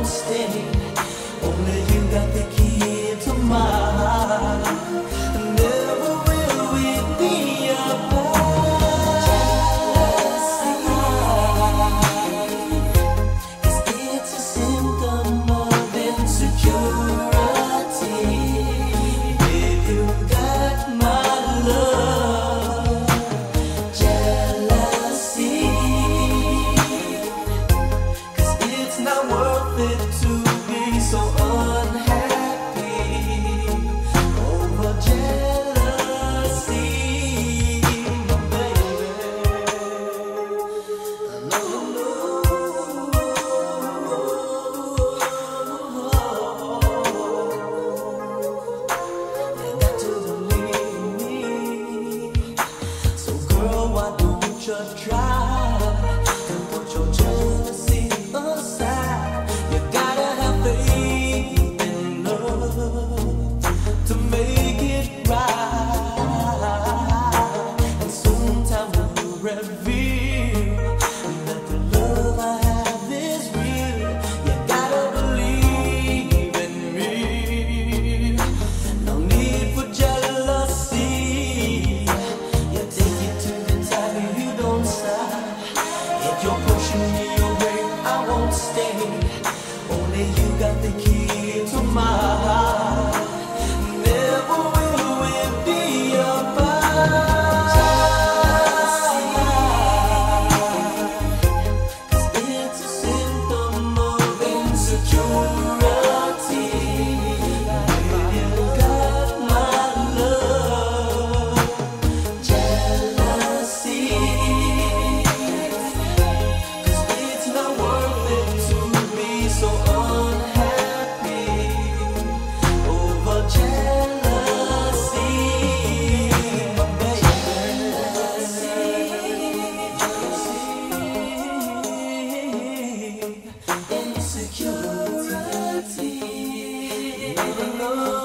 homestay so to make love.